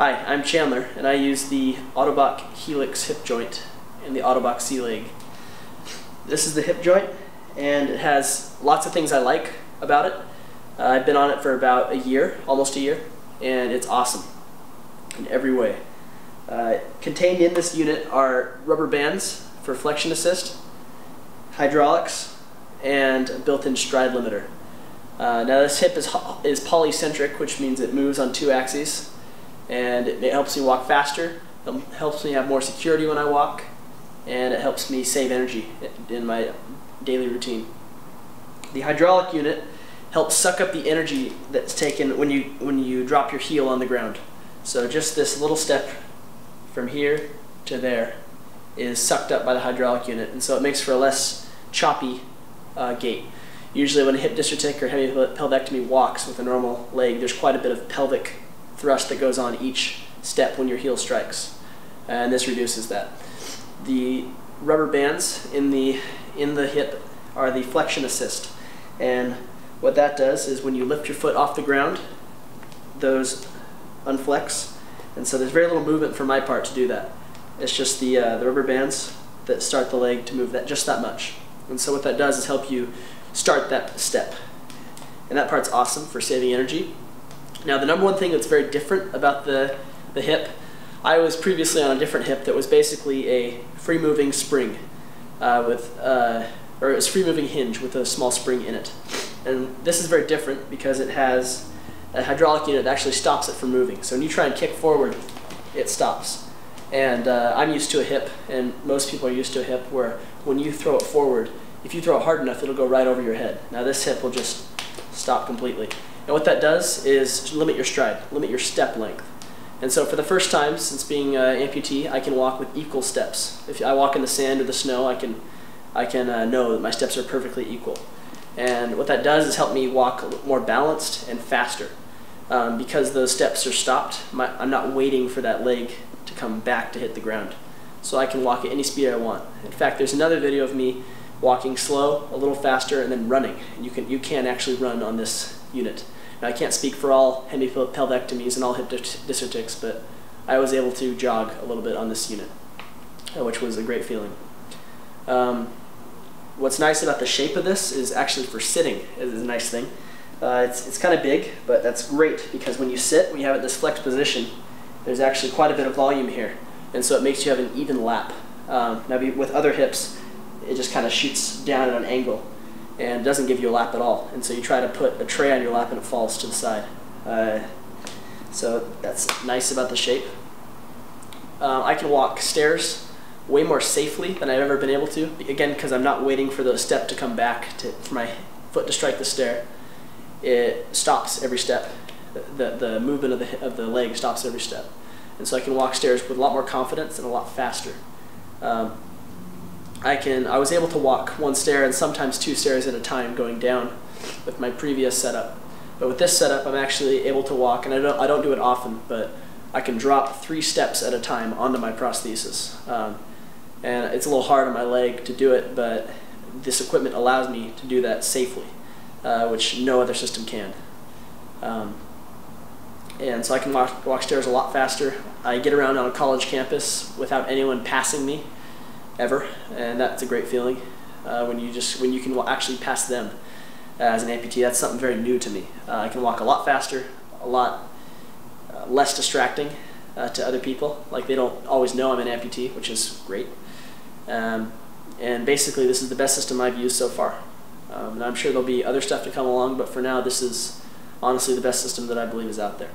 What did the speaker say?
Hi, I'm Chandler, and I use the Ottobock Helix hip joint and the Ottobock C-Leg. This is the hip joint, and it has lots of things I like about it. Uh, I've been on it for about a year, almost a year, and it's awesome in every way. Uh, contained in this unit are rubber bands for flexion assist, hydraulics, and a built-in stride limiter. Uh, now this hip is, is polycentric, which means it moves on two axes, and it, helps me walk faster, it helps me have more security when I walk, and it helps me save energy in my daily routine. The hydraulic unit helps suck up the energy that's taken when you, when you drop your heel on the ground. So just this little step from here to there is sucked up by the hydraulic unit, and so it makes for a less choppy uh, gait. Usually when a hip disartic or hemipelvectomy walks with a normal leg, there's quite a bit of pelvic thrust that goes on each step when your heel strikes, and this reduces that. The rubber bands in the, in the hip are the flexion assist, and what that does is when you lift your foot off the ground, those unflex, and so there's very little movement for my part to do that. It's just the, uh, the rubber bands that start the leg to move that just that much. And so what that does is help you start that step. And that part's awesome for saving energy. Now the number one thing that's very different about the, the hip, I was previously on a different hip that was basically a free moving spring uh, with, uh, or it was free moving hinge with a small spring in it. And this is very different because it has a hydraulic unit that actually stops it from moving. So when you try and kick forward, it stops. And uh, I'm used to a hip, and most people are used to a hip where when you throw it forward, if you throw it hard enough, it'll go right over your head. Now this hip will just stop completely. And what that does is limit your stride, limit your step length. And so for the first time since being an uh, amputee, I can walk with equal steps. If I walk in the sand or the snow, I can, I can uh, know that my steps are perfectly equal. And what that does is help me walk more balanced and faster. Um, because those steps are stopped, my, I'm not waiting for that leg to come back to hit the ground. So I can walk at any speed I want. In fact, there's another video of me walking slow, a little faster, and then running. You can, you can actually run on this unit. Now, I can't speak for all hemipelvectomies and all hip disartics, but I was able to jog a little bit on this unit, uh, which was a great feeling. Um, what's nice about the shape of this is actually for sitting is a nice thing. Uh, it's it's kind of big, but that's great because when you sit, when you have it this flexed position, there's actually quite a bit of volume here, and so it makes you have an even lap. Um, now, with other hips, it just kind of shoots down at an angle and doesn't give you a lap at all. And so you try to put a tray on your lap and it falls to the side. Uh, so that's nice about the shape. Uh, I can walk stairs way more safely than I've ever been able to. Again, because I'm not waiting for the step to come back to, for my foot to strike the stair. It stops every step. The, the movement of the, of the leg stops every step. And so I can walk stairs with a lot more confidence and a lot faster. Um, I can I was able to walk one stair and sometimes two stairs at a time going down with my previous setup. But with this setup, I'm actually able to walk, and I don't I don't do it often, but I can drop three steps at a time onto my prosthesis. Um, and it's a little hard on my leg to do it, but this equipment allows me to do that safely, uh, which no other system can. Um, and so I can walk, walk stairs a lot faster. I get around on a college campus without anyone passing me ever, and that's a great feeling uh, when you just when you can actually pass them as an amputee. That's something very new to me. Uh, I can walk a lot faster, a lot uh, less distracting uh, to other people. Like they don't always know I'm an amputee, which is great. Um, and basically, this is the best system I've used so far. Um, and I'm sure there'll be other stuff to come along, but for now, this is honestly the best system that I believe is out there.